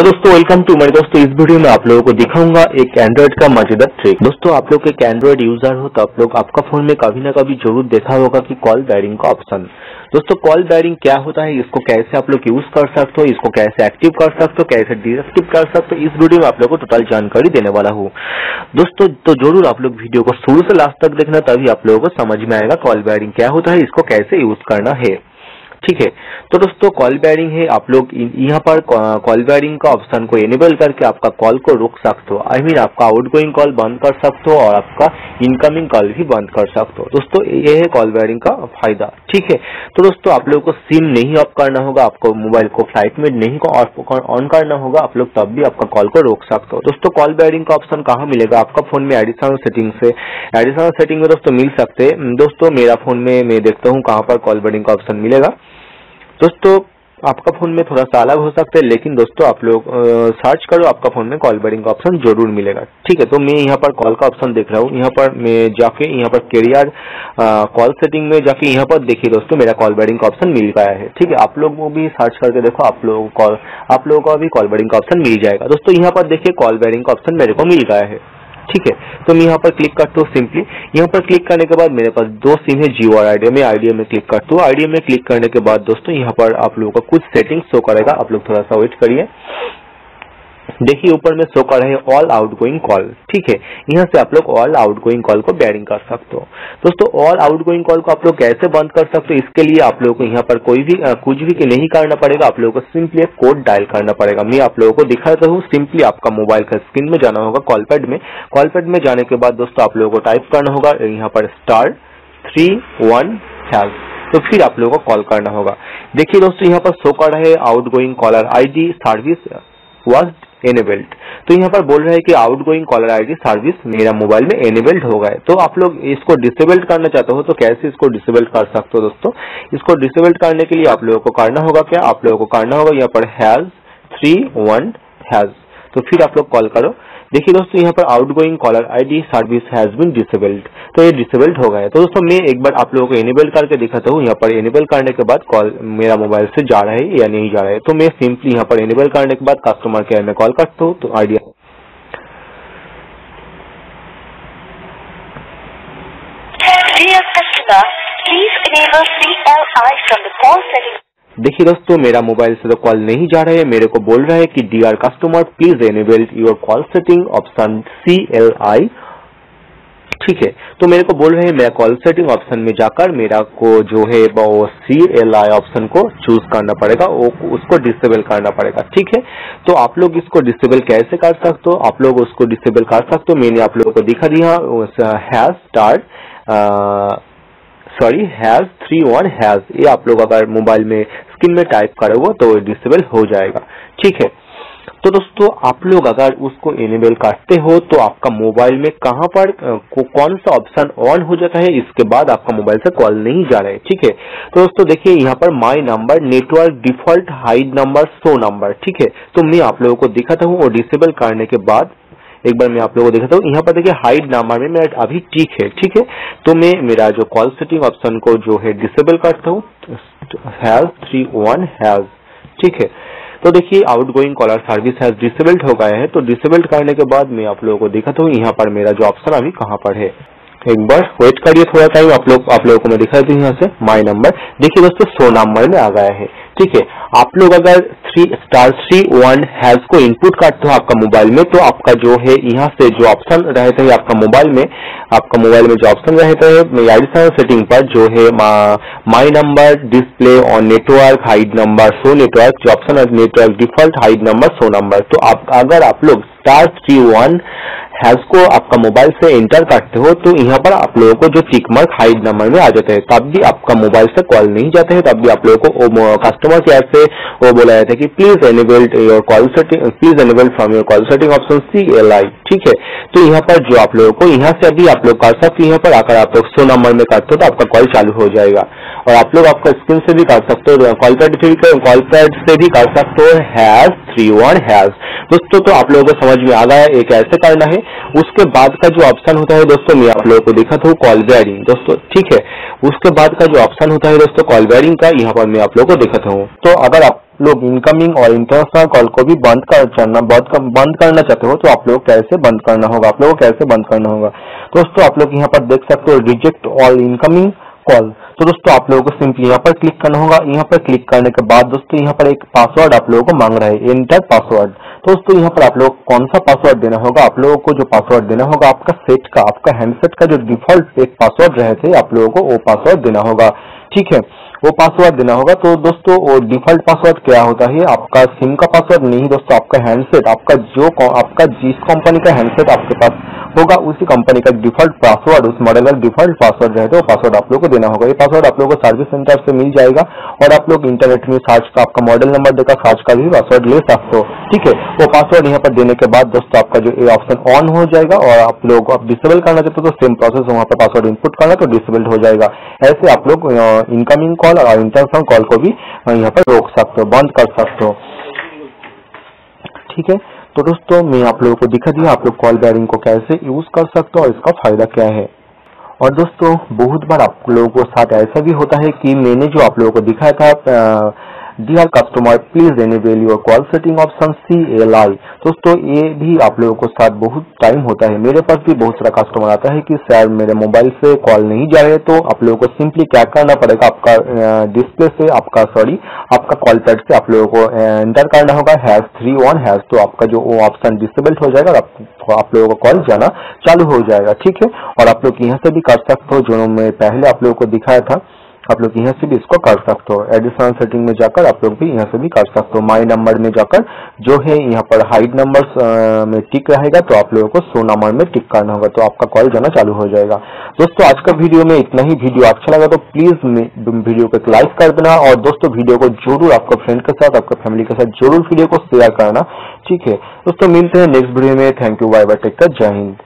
Hello दोस्तों welcome to मेरे दोस्तों, इस वीडियो में आप लोगों को दिखाऊँगा एक एंड्रॉइड का मज़ेदार ट्रिक दोस्तों, आप लोग एक एंड्रॉइड यूज़र हो तो आप लोग, आपका फ़ोन में कभी ना कभी ज़रूर देखा होगा कि कॉल बैरिंग का ऑप्शन दोस्तों कॉल बैरिंग क्या होता है, इसको कैसे आप लोग यूज़ कर सकते हो, इसको कैसे एक्टिव कर सकते हो, कैसे डिएक्टिव कर सकते हो, इस वीडियो में आप लोग को टोटल जानकारी देने वाला हूँ। दोस्तों तो ज़रूर आप लोग वीडियो को शुरू से लास्ट तक देखना, तभी आप लोगों को समझ में आएगा कॉल बैरिंग क्या होता है, इसको कैसे यूज़ करना है। ठीक है। तो दोस्तों कॉल बैरिंग है। आप लोग यहाँ पर कॉल बैरिंग का ऑप्शन को एनेबल करके आपका कॉल को रोक सकते हो। आई मीन आपका आउटगोइंग कॉल बंद कर सकते हो और आपका इनकमिंग कॉल भी बंद कर सकते हो। दोस्तों, ये है कॉल बैरिंग का फ़ायदा। ठीक है। तो दोस्तों, आप लोग को सिम नहीं ऑफ़ करना होगा। आपको मोबाइल को फ़्लाइट में नहीं ऑन करना होगा। आप लोग तब भी आपका कॉल को रोक सकते हो। दोस्तों कॉल बैरिंग का ऑप्शन कहाँ मिलेगा? आपका फ़ोन में एडिशनल सेटिंग से। एडिशनल सेटिंग में दोस्तों मिल सकते दोस्तों, मेरा फ़ोन में मैं देखता हूँ कहाँ पर कॉल बैरिंग का ऑप्शन मिलेगा। दोस्तों, आपका फ़ोन में थोड़ा सा अलग हो सकता है, लेकिन दोस्तों, आप लोग सर्च करो, आपका फ़ोन में कॉल बैरिंग का ऑप्शन ज़रूर मिलेगा। ठीक है तो मैं यहाँ पर कॉल का ऑप्शन देख रहा हूँ। यहाँ पर मैं जाके यहाँ पर कैरियर कॉल सेटिंग में जाके यहाँ पर देखिए दोस्तों, मेरा कॉल बैरिंग का ऑप्शन मिल गया है। ठीक है, आप लोग वो भी सर्च करके देखो, आप लोग आप लोगों का भी कॉल बैरिंग का ऑप्शन मिल जाएगा। दोस्तों, यहाँ पर देखिए कॉल बैरिंग का ऑप्शन मेरे को मिल गया है। ठीक है? तो मैं यहाँ पर क्लिक करता हूँ सिंपली यहाँ पर क्लिक करने के बाद मेरे पास दो सिम है जियो और आइडिया में आइडिया में क्लिक करता हूँ। आइडिया में क्लिक करने के बाद दोस्तों, यहाँ पर आप लोगों का कुछ सेटिंग शो करेगा। आप लोग थोड़ा सा वेट करिए। देखिए ऊपर में शो कर रहे हैं ऑल आउटगोइंग कॉल ठीक है यहाँ से आप लोग ऑल आउट गोइंग कॉल को बैरिंग कर सकते हो। दोस्तों ऑल आउट गोइंग कॉल को आप लोग कैसे बंद कर सकते हो इसके लिए आप लोगों को यहाँ पर कोई भी आ, कुछ भी नहीं करना पड़ेगा। आप लोगों को सिंपली एक कोड डायल करना पड़ेगा। मैं आप लोगों को दिखाता हूँ सिंपली आपका मोबाइल का स्क्रीन में जाना होगा कॉलपैड में। कॉलपैड में जाने के बाद दोस्तों आप लोगों को टाइप करना होगा यहाँ पर स्टार थ्री वन हेल्थ तो फिर आप लोगों को कॉल करना होगा। देखिए दोस्तों यहाँ पर शो कर रहे outgoing caller ID service was enabled तो यहाँ पर बोल रहे हैं कि outgoing caller ID service मेरा मोबाइल में एनेबल्ड हो गए तो आप लोग इसको डिसेबल्ड करना चाहते हो तो कैसे इसको डिसेबल्ड कर सकते हो दोस्तों? इसको डिसेबल्ड करने के लिए आप लोगों को करना होगा क्या? आप लोगों को करना होगा यहाँ पर हैज़ थ्री वन हैज़ तो फिर आप लोग कॉल करो। देखिए दोस्तों, यहाँ पर outgoing caller ID service has been disabled तो ये डिसेबल्ड हो गया तो दोस्तों, मैं एक बार आप लोगों को एनेबल करके दिखाता हूँ। यहाँ पर एनेबल करने के बाद कॉल मेरा मोबाइल से जा रहा है या नहीं जा रहा है। तो मैं सिंपली यहाँ पर एनेबल करने के बाद कस्टमर केयर में कॉल करता हूँ। तो Idea please enable CLI from the call setting. देखिए दोस्तों, मेरा मोबाइल से तो कॉल नहीं जा रहा है। मेरे को बोल रहा है कि dear customer please enable your call setting option C L I ठीक है तो मेरे को बोल रहे हैं मेरा कॉल सेटिंग ऑप्शन में जाकर मेरा को जो है, वो सी एल आई ऑप्शन को चूज़ करना पड़ेगा। वो उसको डिसेबल करना पड़ेगा। ठीक है तो आप लोग इसको डिसेबल कैसे कर सकते हो? आप लोग उसको डिसेबल कर सकते हो। मैंने आप लोगों को दिखा दिया hash start sorry hash three one hash ये आप लोग अगर मोबाइल में स्क्रीन में टाइप करोगे तो डिसेबल हो जाएगा। ठीक है? तो दोस्तों आप लोग अगर उसको इनेबल करते हो तो आपका मोबाइल में कहाँ पर को, कौन सा ऑप्शन ऑन हो जाता है इसके बाद आपका मोबाइल से कॉल नहीं जा रहा है। ठीक है? तो दोस्तों देखिए यहाँ पर my number network default hide number show number ठीक है? तो मैं आप लोगों को दिखाता हूँ और डिसेबल करने के बाद एक बार मैं आप लोगों को दिखाता हूँ। यहाँ पर देखिए हाइड नंबर में मेरा अभी ठीक है ठीक है? तो मैं, मेरा जो कॉल सेटिंग ऑप्शन को जो है डिसेबल करता हूँ। हैज़ थ्री वन हैज़ ठीक है? तो देखिए outgoing caller service has disabled हो गया है। तो डिसेबल्ड करने के बाद मैं आप लोगों को दिखाता हूँ, यहाँ पर मेरा जो ऑप्शन अभी कहाँ पर है। एक बार वेट करिए थोड़ा टाइम आप लोग, आप लोगों को मैं दिखा दूँ यहाँ से। माई नंबर देखिए दोस्तों, सो नंबर में आ गया है। ठीक है, आप लोग अगर three star three one hash को इनपुट करते हो आपका मोबाइल में तो आपका जो है, यहाँ से जो ऑप्शन रहता है आपका मोबाइल में, आपका मोबाइल में जो ऑप्शन रहता है सेटिंग पर, जो है my number display on network hide number show network जो ऑप्शन है network default hide number show number तो आप, अगर आप लोग स्टार थ्री वन हैज़ को आपका मोबाइल से एंटर करते हो तो यहाँ पर आप लोगों को जो टिक मार्क हाइड नंबर में आ जाता है, तब भी आपका मोबाइल से कॉल नहीं जाते हैं, तब भी आप लोगों को कस्टमर केयर से वो बोला जाता है कि please enable your call setting please enable from your call setting option C L I ठीक है? तो यहाँ पर जो आप लोगों को, यहाँ से अभी आप लोग कर सकते यहाँ पर आकर आप लोग सो नंबर में करते हो तो आपका कॉल चालू हो जाएगा। और आप लोग आपका स्क्रीन से भी कर सकते हो कॉल पैड कॉल पैड से भी कर सकते हो हैज़ थ्री वन हैज़ दोस्तों तो आप लोगों को समझ में आ गया एक ऐसे करना है। उसके बाद का जो ऑप्शन होता है दोस्तों, मैं आप लोगों को दिखा था कॉल बैरिंग दोस्तों, ठीक है? उसके बाद का जो ऑप्शन होता है दोस्तों कॉल बैरिंग का, यहाँ पर मैं आप लोगों को दिखाता हूँ। तो अगर आप लोग इनकमिंग और इंटरनेशनल कॉल को भी बंद कर करना, बंद बंद करना चाहते हो तो आप लोग कैसे बंद करना होगा? आप लोगों को कैसे बंद करना होगा? दोस्तों, आप लोग यहाँ पर देख सकते हो रिजेक्ट ऑल इनकमिंग कॉल। तो दोस्तों, आप लोगों को सिंपली यहाँ पर क्लिक करना होगा। यहाँ पर क्लिक करने के बाद दोस्तों, यहाँ पर एक पासवर्ड आप लोगों को मांग रहा है एंटर पासवर्ड तो दोस्तों, यहाँ पर आप लोग कौन सा पासवर्ड देना होगा? आप लोगों को जो पासवर्ड देना होगा, आपका सेट का, आपका हैंडसेट का जो डिफ़ॉल्ट एक पासवर्ड रहे थे, आप लोगों को वो पासवर्ड देना होगा। ठीक है, वो पासवर्ड देना होगा। तो दोस्तों, वो डिफ़ॉल्ट पासवर्ड क्या होता है? आपका सिम का पासवर्ड नहीं दोस्तों, आपका हैंडसेट आपका जो आपका जिस कंपनी का हैंडसेट आपके पास होगा उसी कंपनी का डिफ़ॉल्ट पासवर्ड उस मॉडल का डिफ़ॉल्ट पासवर्ड रहता है वो पासवर्ड आप लोग को देना होगा। ये पासवर्ड आप लोग को सर्विस सेंटर से मिल जाएगा और आप लोग इंटरनेट में सर्च का, आपका मॉडल नंबर देकर सर्च का भी पासवर्ड ले सकते हो। ठीक है? वो पासवर्ड यहाँ पर देने के बाद दोस्तों आपका जो ये ऑप्शन ऑन हो जाएगा और आप लोग आप डिसेबल करना चाहते हो तो सेम प्रोसेस वहाँ पर पासवर्ड इनपुट करना तो डिसेबल्ड हो जाएगा। ऐसे आप लोग इनकमिंग कॉल और इंटरनल कॉल को भी यहाँ पर रोक सकते हो, बंद कर सकते हो। ठीक है? तो दोस्तों, मैं आप लोगों को दिखा दिया आप लोग कॉल बैरिंग को कैसे यूज़ कर सकते हो और इसका फ़ायदा क्या है। और दोस्तों, बहुत बार आप लोगों के साथ ऐसा भी होता है कि मैंने जो आप लोगों को दिखाया था dear customer please enable your call setting option C L I दोस्तों ये भी आप लोगों को साथ बहुत टाइम होता है। मेरे पास भी बहुत सारा कस्टमर आता है कि सर मेरे मोबाइल से कॉल नहीं जा रहे तो आप लोगों को सिंपली क्या करना पड़ेगा? आपका डिस्प्ले से आपका सॉरी आपका कॉल पैड से आप लोगों को एंटर करना होगा। हैज़ थ्री वन हैज़ तो आपका जो ऑप्शन डिसेबल्ड हो जाएगा आप, आप लोगों का कॉल जाना चालू हो जाएगा ठीक है? और आप लोग यहाँ से भी कर सकते हो जो मैं पहले आप लोगों को दिखाया था। आप लोग यहाँ से भी इसको कर सकते हो। एडिशनल सेटिंग में जाकर आप लोग भी यहाँ से भी कर सकते हो। माई नंबर में जाकर जो है यहाँ पर हाइड नंबर में टिक रहेगा तो आप लोगों को सो नंबर में टिक करना होगा तो आपका कॉल जाना चालू हो जाएगा। दोस्तों, आज का वीडियो में इतना ही। वीडियो अच्छा लगा तो प्लीज़ वीडियो को एक लाइक कर देना और दोस्तों वीडियो को ज़रूर आपका फ्रेंड के साथ, आपका फैमिली के साथ ज़रूर वीडियो को शेयर करना। ठीक है। दोस्तों, मिलते हैं नेक्स्ट वीडियो में। Thank you bye bye take Jai Hind.